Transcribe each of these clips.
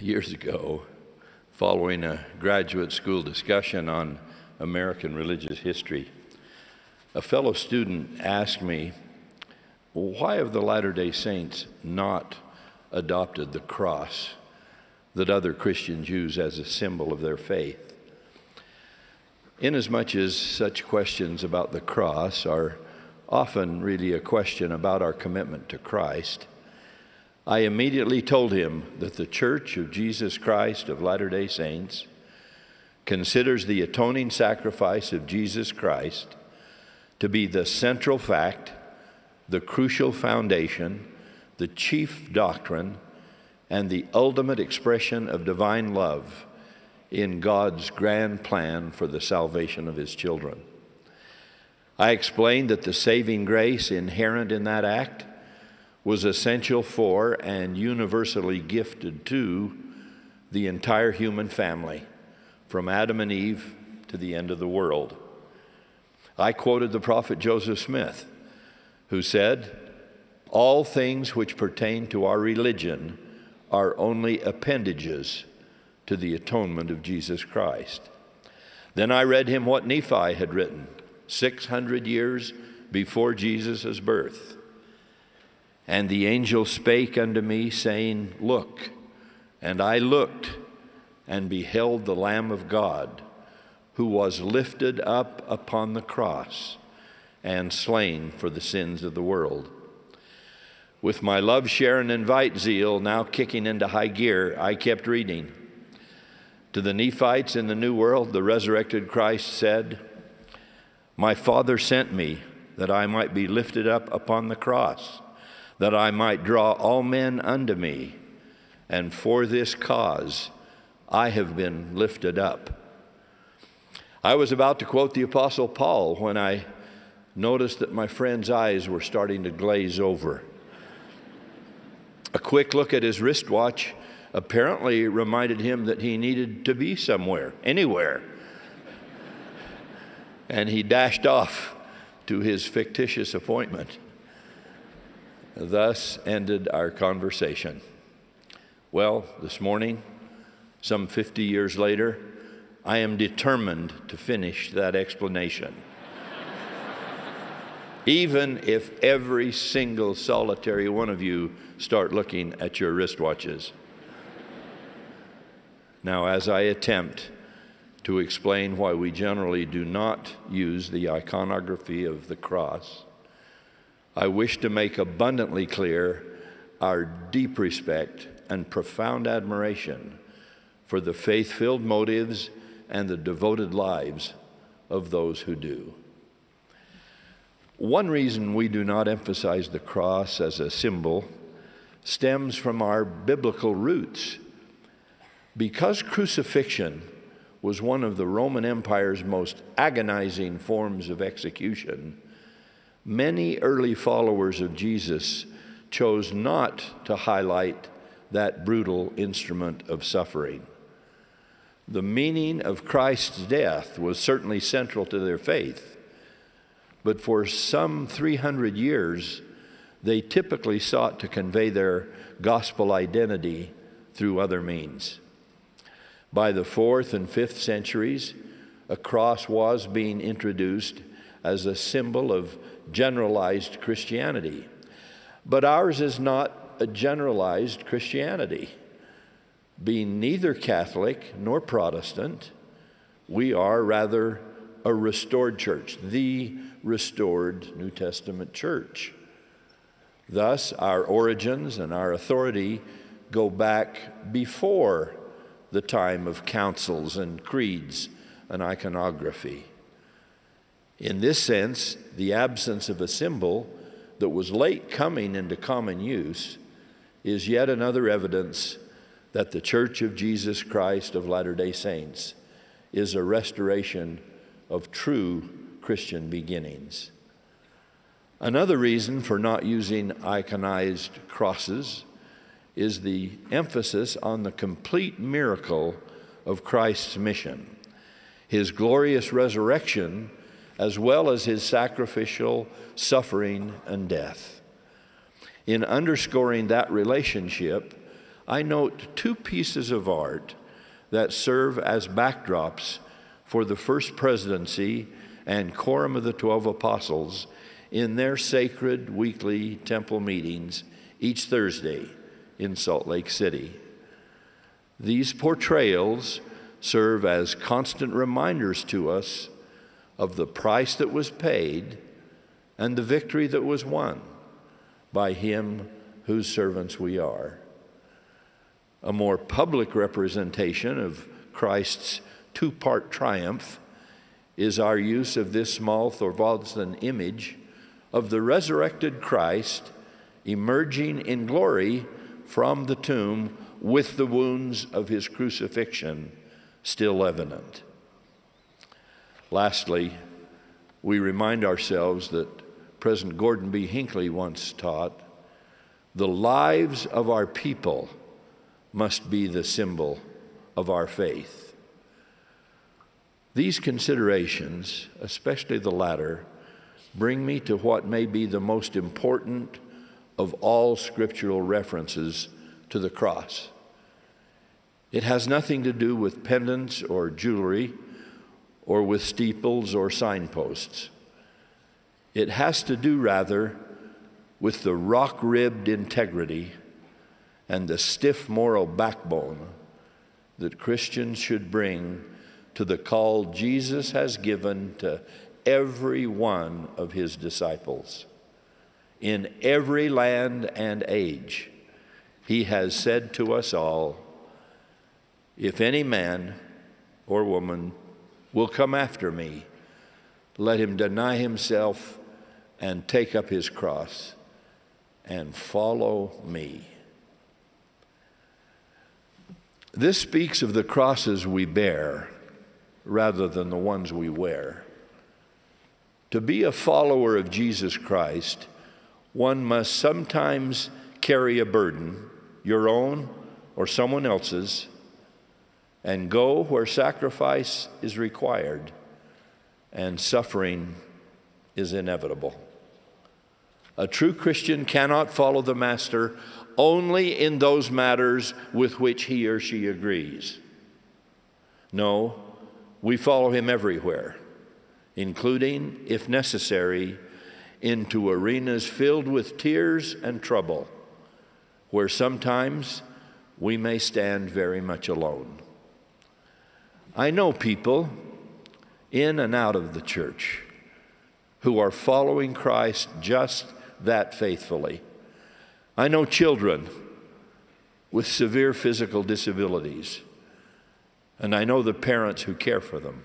years ago, following a graduate school discussion on American religious history, a fellow student asked me, Why have the Latter day Saints not adopted the cross that other Christians use as a symbol of their faith? Inasmuch as such questions about the cross are often really a question about our commitment to Christ, I immediately told him that the Church of Jesus Christ of Latter day Saints considers the atoning sacrifice of Jesus Christ to be the central fact, the crucial foundation, the chief doctrine, and the ultimate expression of divine love in God's grand plan for the salvation of His children. I explained that the saving grace inherent in that act was essential for and universally gifted to the entire human family, from Adam and Eve to the end of the world. I quoted the prophet Joseph Smith, who said, All things which pertain to our religion are only appendages to the atonement of Jesus Christ. Then I read him what Nephi had written 600 years before Jesus' birth. And the angel spake unto me, saying, Look. And I looked and beheld the Lamb of God, who was lifted up upon the cross and slain for the sins of the world. With my love, share, and invite zeal now kicking into high gear, I kept reading. To the Nephites in the New World, the resurrected Christ said, My Father sent me that I might be lifted up upon the cross that I might draw all men unto me. And for this cause I have been lifted up. I was about to quote the Apostle Paul when I noticed that my friend's eyes were starting to glaze over. A quick look at his wristwatch apparently reminded him that he needed to be somewhere, anywhere. and he dashed off to his fictitious appointment. Thus ended our conversation. Well, this morning, some 50 years later, I am determined to finish that explanation. Even if every single solitary one of you start looking at your wristwatches. Now, as I attempt to explain why we generally do not use the iconography of the cross, I wish to make abundantly clear our deep respect and profound admiration for the faith filled motives and the devoted lives of those who do. One reason we do not emphasize the cross as a symbol stems from our biblical roots. Because crucifixion was one of the Roman Empire's most agonizing forms of execution, many early followers of Jesus chose not to highlight that brutal instrument of suffering. The meaning of Christ's death was certainly central to their faith, but for some 300 years, they typically sought to convey their gospel identity through other means. By the fourth and fifth centuries, a cross was being introduced as a symbol of generalized Christianity. But ours is not a generalized Christianity. Being neither Catholic nor Protestant, we are rather a restored church, the restored New Testament church. Thus, our origins and our authority go back before the time of councils and creeds and iconography. In this sense, the absence of a symbol that was late coming into common use is yet another evidence that the Church of Jesus Christ of Latter day Saints is a restoration of true Christian beginnings. Another reason for not using iconized crosses is the emphasis on the complete miracle of Christ's mission. His glorious resurrection as well as his sacrificial suffering and death. In underscoring that relationship, I note two pieces of art that serve as backdrops for the first presidency and quorum of the 12 apostles in their sacred weekly temple meetings each Thursday in Salt Lake City. These portrayals serve as constant reminders to us of the price that was paid and the victory that was won by Him whose servants we are. A more public representation of Christ's two part triumph is our use of this small Thorvaldsen image of the resurrected Christ emerging in glory from the tomb with the wounds of his crucifixion still evident. Lastly, we remind ourselves that President Gordon B. Hinckley once taught the lives of our people must be the symbol of our faith. These considerations, especially the latter, bring me to what may be the most important of all scriptural references to the cross. It has nothing to do with pendants or jewelry or with steeples or signposts. It has to do, rather, with the rock ribbed integrity and the stiff moral backbone that Christians should bring to the call Jesus has given to every one of his disciples. In every land and age, he has said to us all, if any man or woman will come after me, let him deny himself and take up his cross and follow me. This speaks of the crosses we bear rather than the ones we wear. To be a follower of Jesus Christ, one must sometimes carry a burden, your own or someone else's, and go where sacrifice is required and suffering is inevitable. A true Christian cannot follow the Master only in those matters with which he or she agrees. No, we follow him everywhere, including, if necessary, into arenas filled with tears and trouble, where sometimes we may stand very much alone. I know people in and out of the church who are following Christ just that faithfully. I know children with severe physical disabilities, and I know the parents who care for them.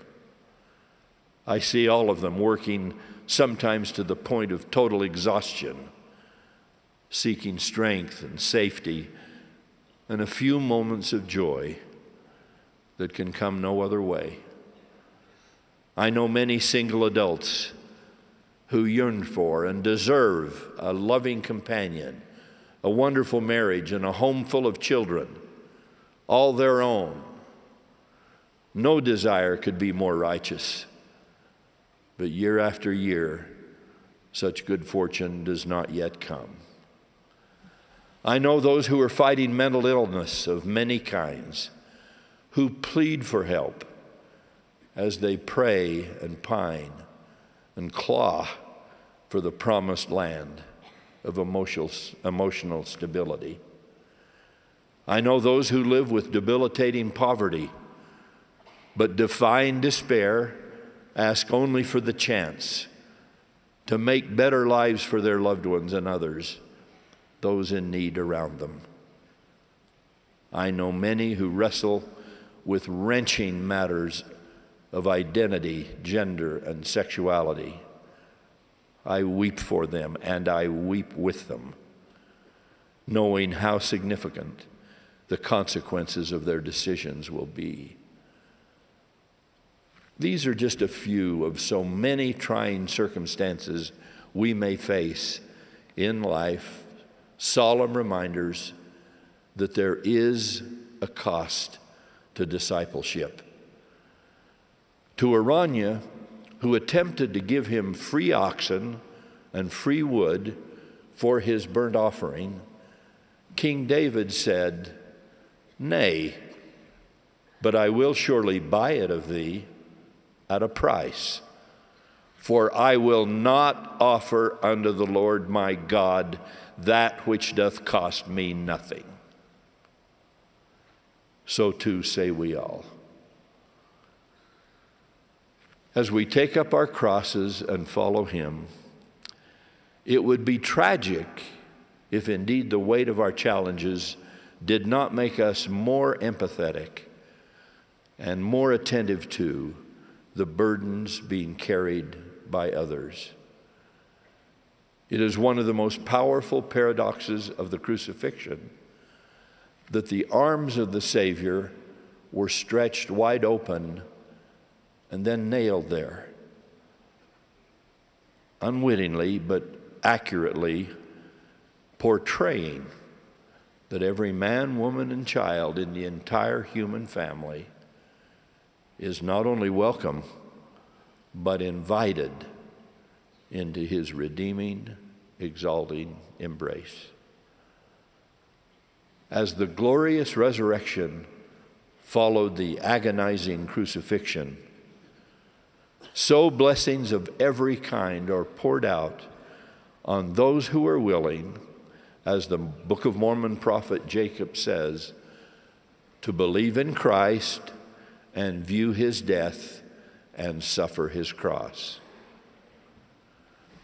I see all of them working sometimes to the point of total exhaustion, seeking strength and safety and a few moments of joy that can come no other way. I know many single adults who yearn for and deserve a loving companion, a wonderful marriage, and a home full of children, all their own. No desire could be more righteous. But year after year, such good fortune does not yet come. I know those who are fighting mental illness of many kinds who plead for help as they pray and pine and claw for the promised land of emotional, emotional stability. I know those who live with debilitating poverty, but defying despair, ask only for the chance to make better lives for their loved ones and others, those in need around them. I know many who wrestle with wrenching matters of identity, gender, and sexuality. I weep for them and I weep with them, knowing how significant the consequences of their decisions will be. These are just a few of so many trying circumstances we may face in life, solemn reminders that there is a cost to discipleship. To Araunah, who attempted to give him free oxen and free wood for his burnt offering, King David said, Nay, but I will surely buy it of thee at a price. For I will not offer unto the Lord my God that which doth cost me nothing. So too say we all. As we take up our crosses and follow him, it would be tragic if indeed the weight of our challenges did not make us more empathetic and more attentive to the burdens being carried by others. It is one of the most powerful paradoxes of the crucifixion that the arms of the Savior were stretched wide open and then nailed there. Unwittingly, but accurately, portraying that every man, woman, and child in the entire human family is not only welcome, but invited into his redeeming, exalting embrace. As the glorious resurrection followed the agonizing crucifixion, so blessings of every kind are poured out on those who are willing as the Book of Mormon prophet Jacob says, to believe in Christ and view his death and suffer his cross.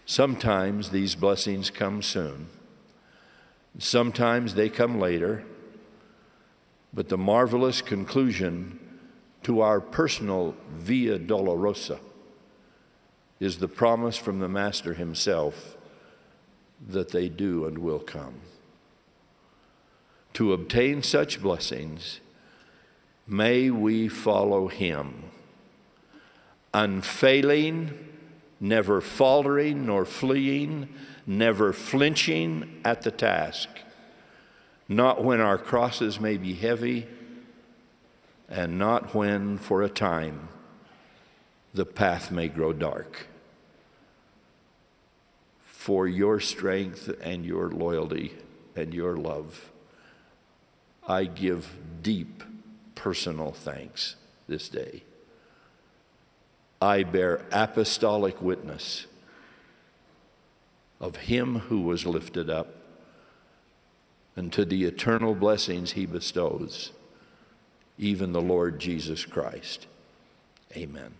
Sometimes these blessings come soon, sometimes they come later, but the marvelous conclusion to our personal Via Dolorosa is the promise from the Master himself that they do and will come. To obtain such blessings, may we follow him, unfailing, never faltering nor fleeing, never flinching at the task, not when our crosses may be heavy, and not when, for a time, the path may grow dark for your strength and your loyalty and your love. I give deep personal thanks this day. I bear apostolic witness of him who was lifted up and to the eternal blessings he bestows, even the Lord Jesus Christ. Amen.